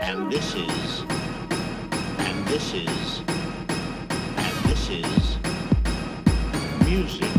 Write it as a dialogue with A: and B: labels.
A: and this is, and this is, and this is music,